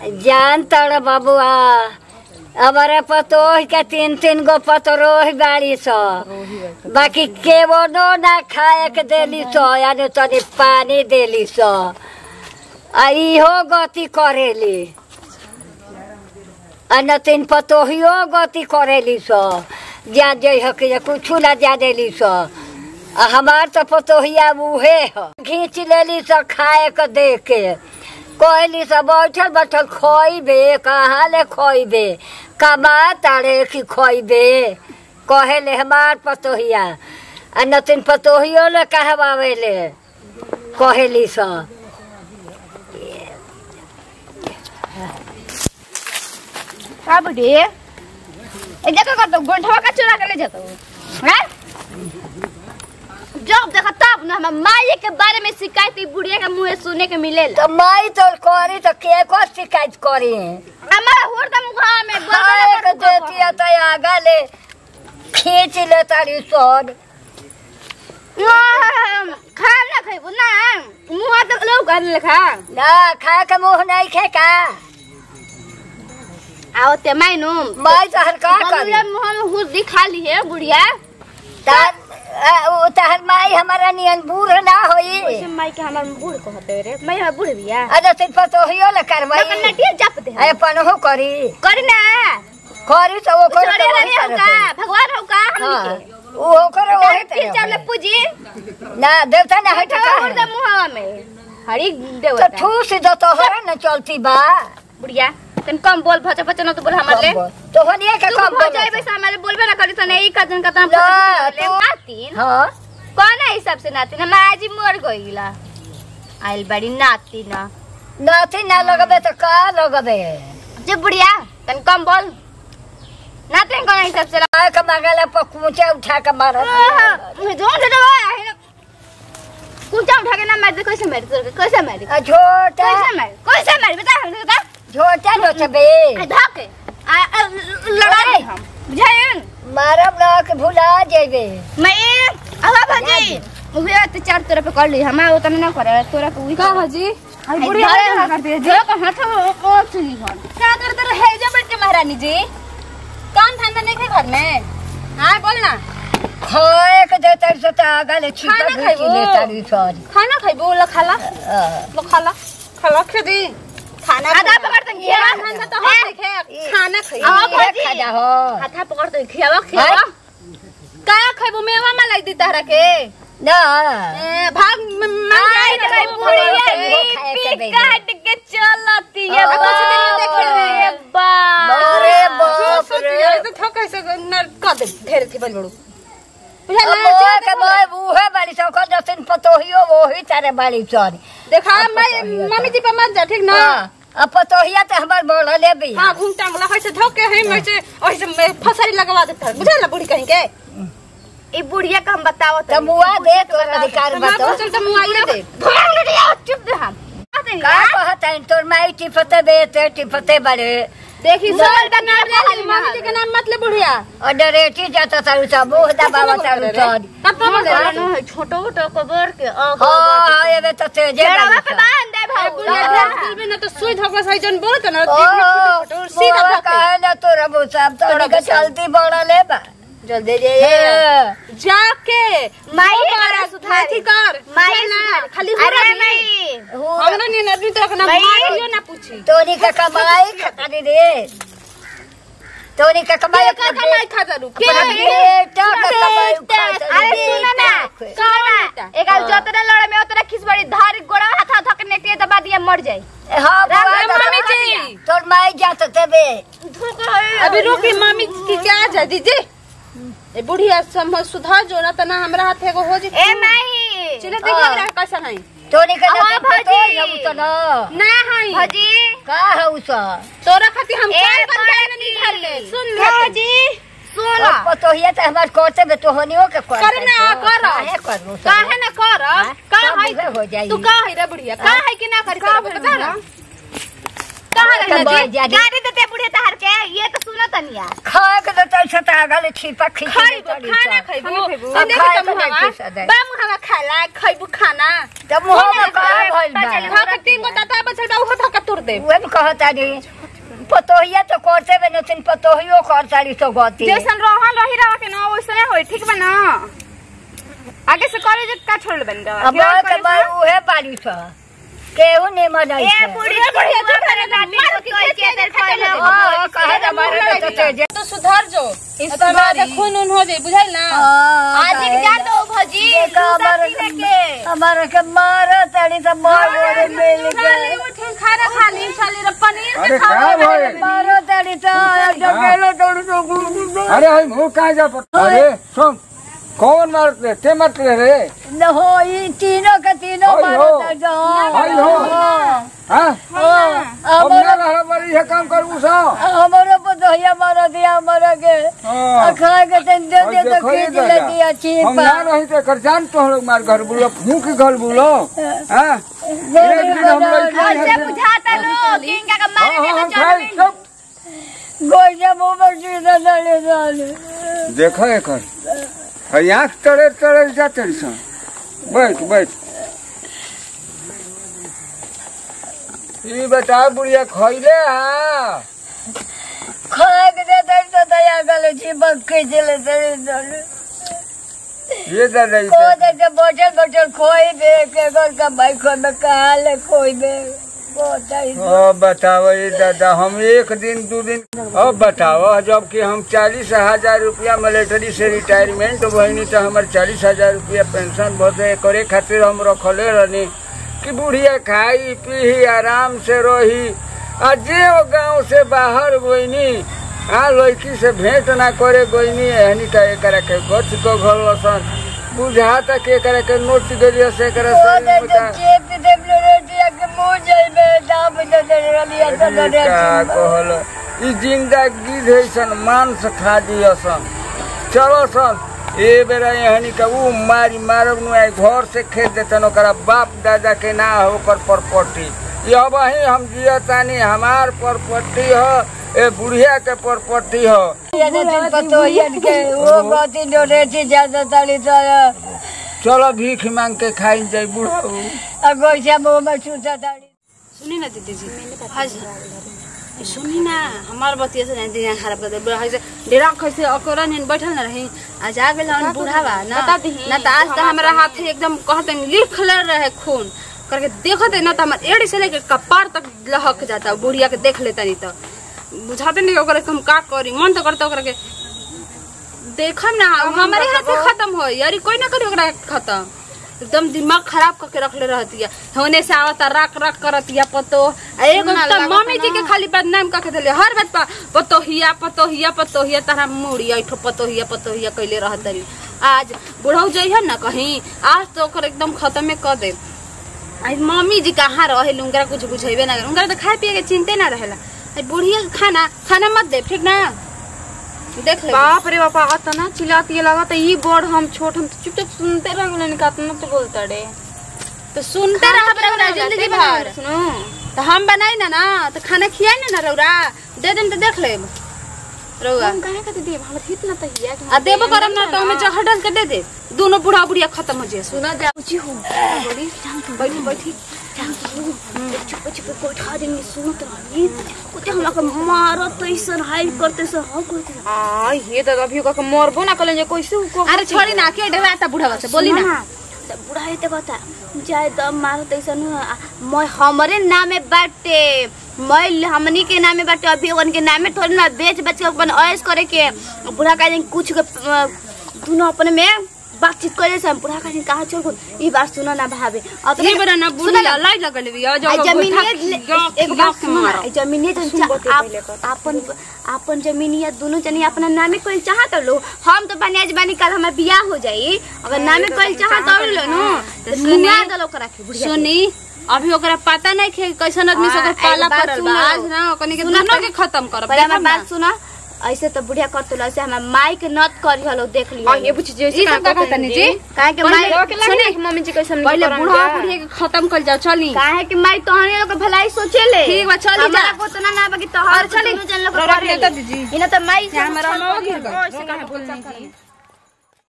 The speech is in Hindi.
जान तड़ बबुआ हमारे पतोह के तीन तीन गो पतरोह बाड़ी सो। बाकी केवनो ना खाए के देली सो यानी तनी पानी देली सो। आ इहो गति करेली। आ न तीन पतोहियो गति करेली सो। जा जे हक कुछ ना जा देली सो। आ हमार तो पतोहिया उहे ह। घींच लेली सो खाए के दे के कहली से बैठल बैठल, खइबे कहाँ ले खइबे कमा तारे कि खइबे। कहेले हमार पतोहिया, आ नतिन पतोहियो ले कहवावेले कहेली स का बुढ़ी ए जगह कर दो गोंठवा का चुरा के ले जातो, हैं? जब देखा तब ना हम माई के बारे में शिकायत ई बुढ़िया के मुँह सुने के मिलेला। तो माई तो करी तो के को शिकायत करी? हमारा हुरदम घर में खाए के देती है तो आगा ले खींच ले तारी सोन खाना खइबो ना मुँह तो लोग कर लेखा ना खाए के मुँह नहीं खे का? आओ ते माई माइनो माई तो हर का करी? मुँह में हुरदी खा ली है बुढ़िया। तार तहर माई हमारा नियन बूढ़ ना होई। माई के हमार बूढ़ कहते रे माई हमार बूढ़ बिया। अरे सिर्फ़ तो हियो ले करवाई। लोकन नटिया जप दे अरे पनहु करी। करी ना। करी तो वो करी तो वही हो है। का भगवान हो का। हमनी हाँ के वो करे वही तरह चले। पूजी। ना देवता ना हटा का मुहावा में। हरी तो ठूस दो तो हरे न चलती बा। बुढ़िया। तन कम बोल भचा भचा न तो बोल हमर ले। तो हनिए के तू कब हो। जाए वैसे हमारे बोलबे ना करी सने एक कदन कदन ना, ले। नातिन हाँ। कौन है हिसाब से नातिन हम आज ही मर गईला आइल बड़ी नातिन नाती ना लगबे तो का लगबे जे बुढ़िया तन कम बोल। नातिन कौन है हिसाब से के मगला पर कूचे उठा के मारत जोन दे दो आहे ना? कुचा उठा के ना मार दे कैसे मार कैसे मार छोटा कैसे मार कैसे मार बता हम बता। छोटा नोचबे आ, धाके आ, आ, लड़ा दे हम। बुझाइन मारब ना के भुला जेबे मैं आवा भाजी मुझे तो चार तरफ़ कर ली। हमारा उतना ना करे तोरा को का हाजी आई बुढ़ी बुढ़िया हाथ क्या करती जो का हाथ ओ चुनी हो। क्या करते रहे जो बैठ के महारानी जी। काम धंधा नहीं थे घर में? हाँ बोल ना। खाए के दे तारी से आगा ले छिपा खाना खाइबो? तारी खाना खाइबो ला खाला। लो खाला। खाला खेदी। खाना आधा पकड़ तो ये खियावा धंधा तो हम देखे खाना खाई आओ भाजी। खा जा हो। हाथा पकड़ तो खियावा खियावा का खाइबो मेवा मलाई दी तारा के ना। भाग म- म- जाई रे तो बुढ़िया बुढ़िया ई खाए के पी काट के चलती है। कुछ दिन में रे बा अरे बाप रे। तो थक ऐसे नर कर दे ढेर थी बल बड़ू। के पतोहियो वही तारे बाली सॉरी देखा मैं मम्मी जी पे मत जा ठीक ना? हाँ। अब पतोहिया तो हमार बोल ले भी हाँ घूमटा वाला ऐसे धोके है वैसे ऐसे में फसरी लगवा देता। बुझा ना बुढ़ी कहीं के? ई बुढ़िया का हम बताओ तब मुआ दे। तोर अधिकार हमारे बतो। फ़सल तो मुआई दे चुप दे हम। का कहत है तोर माई टिपते बेते टिपते बड़े। देखी सोल नाम ले मम्मी के नाम मत ले बुढ़िया। और डरेटी जाता तारू सब मुँह दबावा तारू सॉरी तब तो बोल है। छोटो छोटो कबर के हाँ हाँ ये बे तो तेजे ना तो सुई धोका सही जन बोलत ना फुट फुट सीधा धोके ना तोरा वो सब तो निका चलती बड़ा ले बा। जल्दी दे जाके माई मारा बार हमारा कर। माई ना खाली अरे नहीं। हमरा नहीं नदी तो ना मारियो ना पूछी। तोनी का कमाई खतानी रे तोनी का कमाई का कमाई खाता रू बेटा का कमाई खाता अरे सुनो ना सुनो एक आल जोतरा लड़ा में उतरा खिस बड़ी धार गोड़ा हाथ हाथ के नेटिए दबा दिया मर जाई हाँ मम्मी जी। तोर माई जात तेबे अभी रुकी मम्मी की क्या जा दीजिए ए बुढ़िया सम सुधार जो ना तना हमरा हाथ एगो हो जी ए माई चलो देख रहा कैसा है हाँ, जब पतो भाजी। हम तो ना। ना है भजी का है उसा तोरा खाती हम ए बन गए बड़की। घर ले सुन ले भजी सुन। तो हिया तो हमार कोते में तो होनियो के कर कर ना, कर। काहे कर? काहे ना कर? हाँ, का सब है हो जाई तू का है रे बुढ़िया? का है। कि ना करी? बता ना। का है। गाड़ी देते तहार ये तो सुनो तनिया खाए के तो तैसे तागल छिपा खींच खइबो खाना खइबो। सुने के के तुम नहीं हवा। खींचा दे। बा मुहावा खाला खइबो खाना। तब मुँह का भइल बा। हाँ के तीन गो बचल बा उहो धक्का तोड़ दे। उहे कहता रे पतोहिया तो करते बे न पतोहियो करतारी तो गति। जैसन रहन रही रहा के ना वैसने होई ठीक बा ना? आगे से कॉलेज का छोड़ बन रहा अब के उहे बारी केहू नहीं मनाई ए बुढ़िया बुढ़िया तो करे दादी को कोई के देर खाइले हाँ, कहे ना मारे तो तो जो इस तो बारी। खून उन हो जाई बुझाइल ना? हाँ, आज एक जा। दो भजी देखा हमारे के हमारे तड़ी मारा तो मार रे मिल के। उठे खाना खाली खाली रे पनीर अरे का भइल मारो तड़ी तो डकेलो तोड़ तो अरे हई मुँह कहाँ जा पड़ अरे सुन। कौन मारते? ते मारते रे? न हो ई तीनों के तीनों मारो हो। तो होय हो। हाँ। अब ना रहा बड़ी है काम कर उसा हमारो पतोहिया मारो दिया हमारा के हाँ। खा के तन दे दे तो देखो ये खींच ले दिया हम ना रही तो कर जान तो हम लोग मार घर बुलो मुँह की घर बुलो। हाँ? एक दिन हम लोग खाए से बुझाता लो किंगा का हाँ मारे हाँ के हाँ तो चल गोइया मुँह में सीधा डाले डाले देखो एकर? हई आँख तड़े तड़े जाते रही बैठ बैठ। ई बता बुढ़िया खैले हाँ? तो ये दादा बोतल बोतल खोई बे के घर का भाई में कहा ले खोई बे अब बताओ ये दादा हम एक दिन दो दिन अब बताओ जब कि हम चालीस हज़ार रुपया मिलिट्री से रिटायरमेंट बहनी तो हमारे चालीस हज़ार रुपया पेंशन भरते करे खातिर हम रखले रहनी। कि बुढ़िया खाई पी आराम से रही। आ जे गाँव से बाहर गईनी आ लड़की से भेंट ना करे गईनी एहनी का एकरा के गच को घर लसन। बुझाता के एकरा के नोच गलिया से कहल ई ज़िंदगी जैसन मांस खा दियसन चलो सन ए बेरा एहनी का ऊ मारी मारब नु घर से खेत देतन ओकरा बाप दादा के ना हो ओकर प्रॉपर्टी। ये अब ही हम जियतानी हमार प्रॉपर्टी ह ए बुढ़िया के प्रॉपर्टी ह। के वो ज़्यादा ताली चलो भीख मांग के खाई जाई बुढ़ा सुनी ना दीदी जी। हाँ जी। सुनी ना हमार बतिया से नहीं दिया खराब कर दे। बुढ़ा से डेरा कैसे अकोरा नहीं बैठल ना रही। आज आ गेल हन बुढ़ावा ना। ना तो आज तो हमारा हाथ एकदम कहते लिख ले रहे खून। करके देखते ना तो हमार एड़ी से लेके कपार तक लहक जाता बुढ़िया के देख लेता नहीं तो। बुझाते नहीं ओकरा हम का करी। मन तो करता ओकरा के देखम ना हमारे हाथ से खत्म हो यार कोई ना करी ओकरा खत्म। एकदम दिमाग खराब करके रखले रहती है होने से आवता रख रख करती है पतो। तो मम्मी जी के खाली बदनाम करके देले। हर बात पर पतोहिया पतोहिया पतोहिया तारा मुड़ी ऐठो पतोहिया पतोहिया कैले रहत रही आज बुढ़ऊ जइहन ना कहीं आज तो ओकर एकदम खत्मे कर दे आज मम्मी जी कहाँ रहे उनकरा कुछ बुझेबे ना करे उनकरा तो खाए पिए के चिंते ना रहेला। आज बुढ़िया खाना खाना मत दे ठीक ना? देख ले बाप रे बापा अतना चिल्लाती है लगा तो ई बड़ हम छोट हम तो चुपचाप सुनते रह गए कतना तो बोलता रे तो सुनते रह रौरा ज़िंदगी भर सुनो। तो हम बनाई ना ना तो खाना खियाई ना ना रौरा दे देम तो देख लेब। रौरा हम काहे का दीदी हमर हित ना तो हिया आ देबो करम ना तो हमें जहर डाल के दे दे। दोनों बुढ़ा बुढ़िया खत्म हो जाए। सुना जा ऊँची हो। बड़ी बैठी बैठी। चुप चुप को उठा देंगे सुनत रही कुते हमरा के मारत तो ऐसन हाइल करते से हो करते आ ये तो अभी का मरबो ना कले जे कैसे को अरे छोड़ी ना के डराता बुढ़ावा से बोली ना तो बुढ़ा है तो कहता जाए दम मारत ऐसन मैं हमरे नामे बाटे मैं हमनी के नामे बाटे अभी उनके नामे थोड़ी ना बेच बेच के अपन ऐश करे के बुढ़ा का कुछ दोनों अपने में बातचीत करे से हम बुढ़ा का कहा छोड़ को ई बात सुनो ना भाभी। अब ये बड़ा ना बुढ़िया लाई लगल बिया जो जमीनिया एक बात सुनो ना। जमीनिया जो आप अपन अपन जमीनिया दोनों जनी अपना नामे कोई चाहत लो। हम तो बनिया जबानी कल हमार बियाह हो जाई अगर नामे कोई चाहत और लो नो। तो सुनी। दलो करा के। सुनी अभी ओकरा पता नहीं कैसन आदमी से हाँ, पाला पड़ल बा। आज ना ओकनी के दोनों के खत्म करब। बात सुना। ऐसे तो बुढ़िया कर ऐसे हमार माई के नत करी हलो देख लियो। ये पूछ जे ई सब का कहता नहीं जी काहे के माई सुने? मम्मी जी कैसे पहले बूढ़ा बुढ़िया के खत्म कर जाओ चली। काहे के माई तोहने लोग भलाई सोचे ले ठीक बा, चली जा। हमरा को तो ना बाकी तोहर चली जन लोग रौरा करे नेता दीजी। इना तो माई से हमरा सब मौगी कर- का। ऐसे का बोलनी जी